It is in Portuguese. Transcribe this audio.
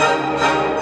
Música